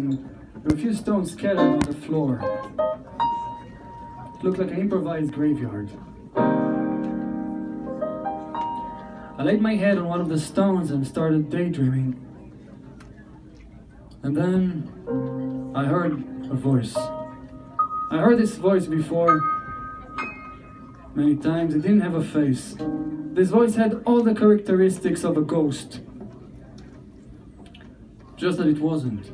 There were a few stones scattered on the floor. It looked like an improvised graveyard. I laid my head on one of the stones and started daydreaming. And then I heard a voice. I heard this voice before many times. It didn't have a face. This voice had all the characteristics of a ghost. Just that it wasn't.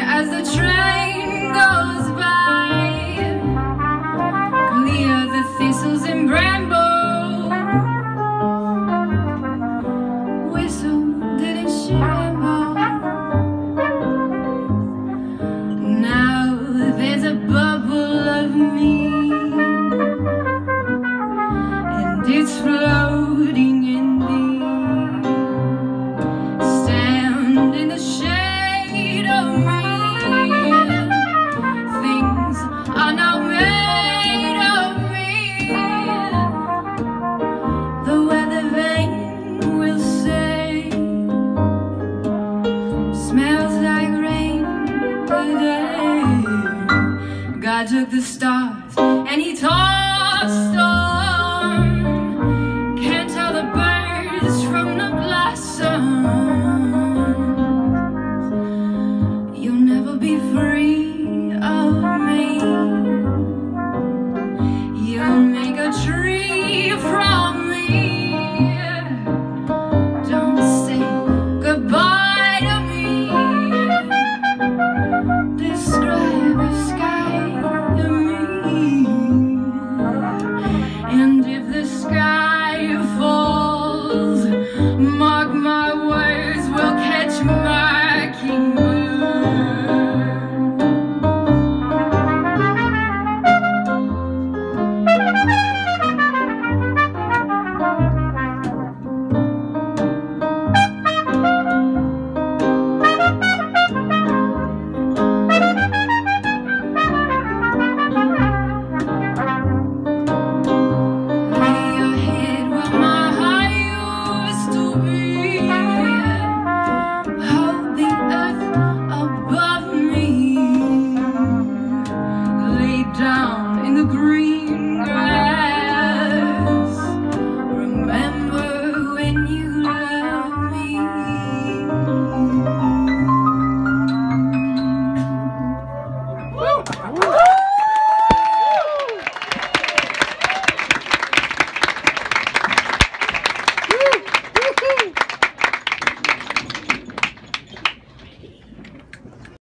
As the train goes by. Clear the thistles and. Whistle didn't. Now there's a bubble of me, and it's floating God took the stars. And he told